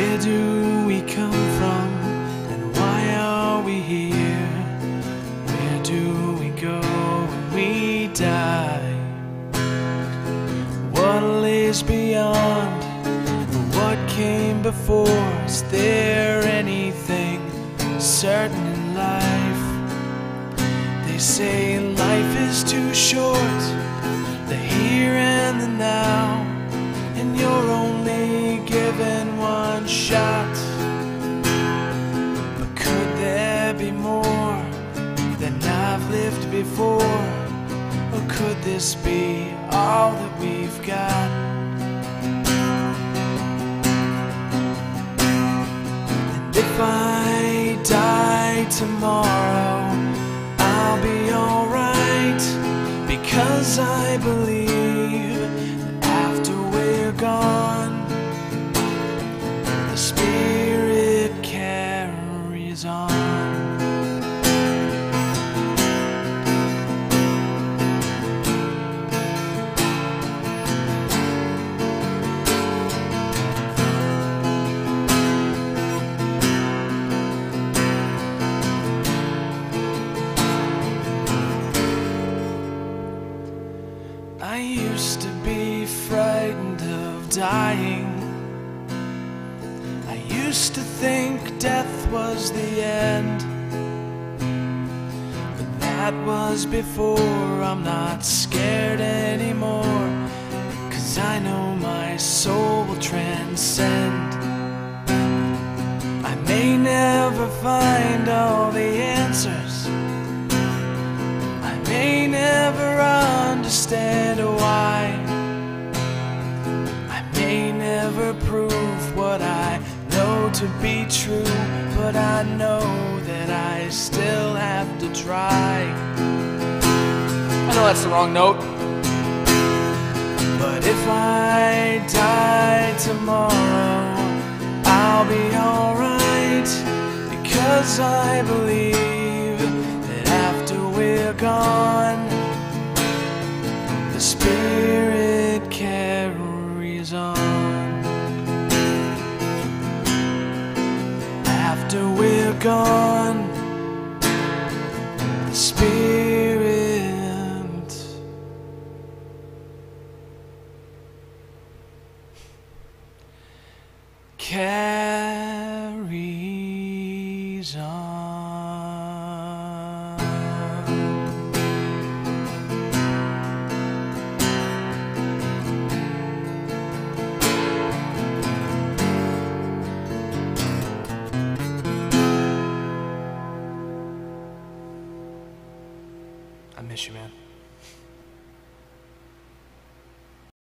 Where do we come from and why are we here? Where do we go when we die? What lies beyond? What came before? Is there anything certain in life? They say life is too short. The here and could this be all that we've got? And if I die tomorrow, I'll be alright because I believe that after we're gone, the spirit used to be frightened of dying. I used to think death was the end. But that was before. I'm not scared anymore. Cause I know my soul will transcend. I may never find all the answers. I may never understand prove what I know to be true, but I know that I still have to try. I know that's the wrong note. But if I die tomorrow, I'll be alright because I believe that after we're gone, the spirit carries on. After we're gone, the spirit. Carries I miss you, man.